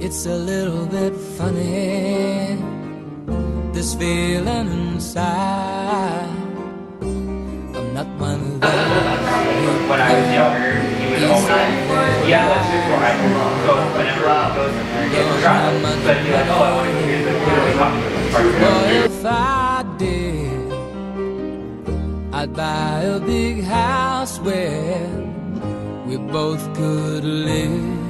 It's a little bit funny, this feeling inside. I'm not one of those. When I was younger, he would always, yeah, that's before I go, whenever he goes he gets drunk, but he'd be like, oh, I want to go hear the really popular part of Well, it. if I did, I'd buy a big house where we both could live.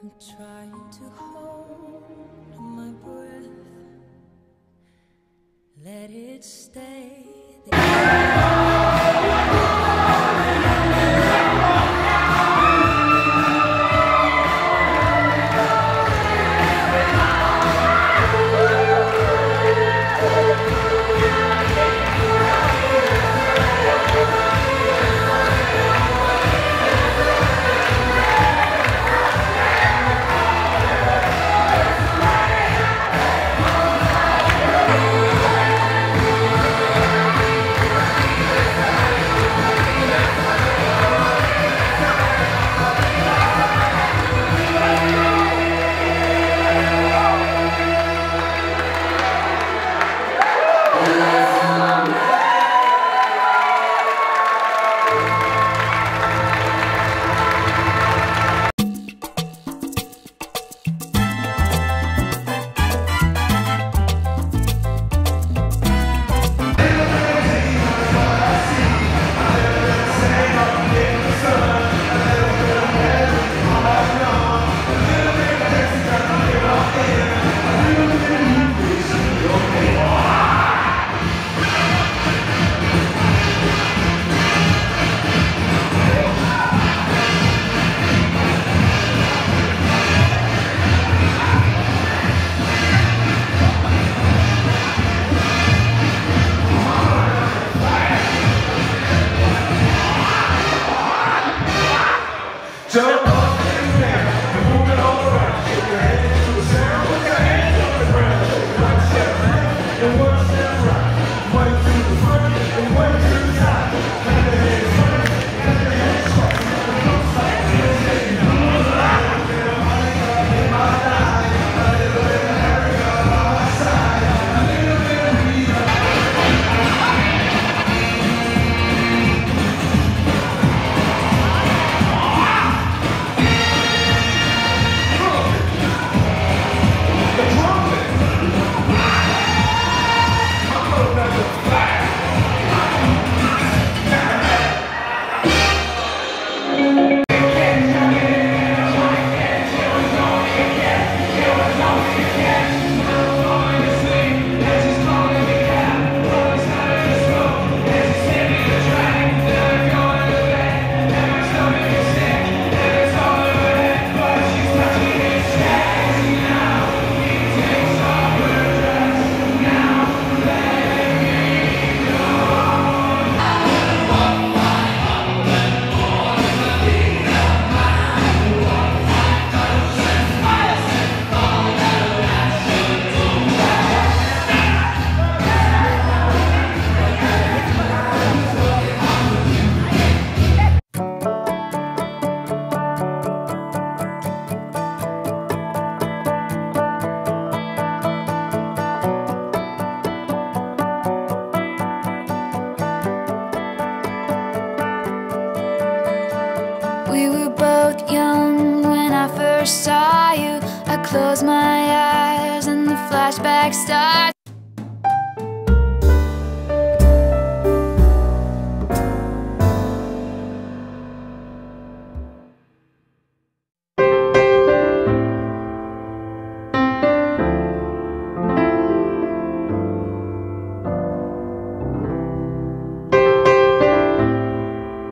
I'm trying to hold my breath, let it stay. And saw you, I close my eyes and the flashback starts.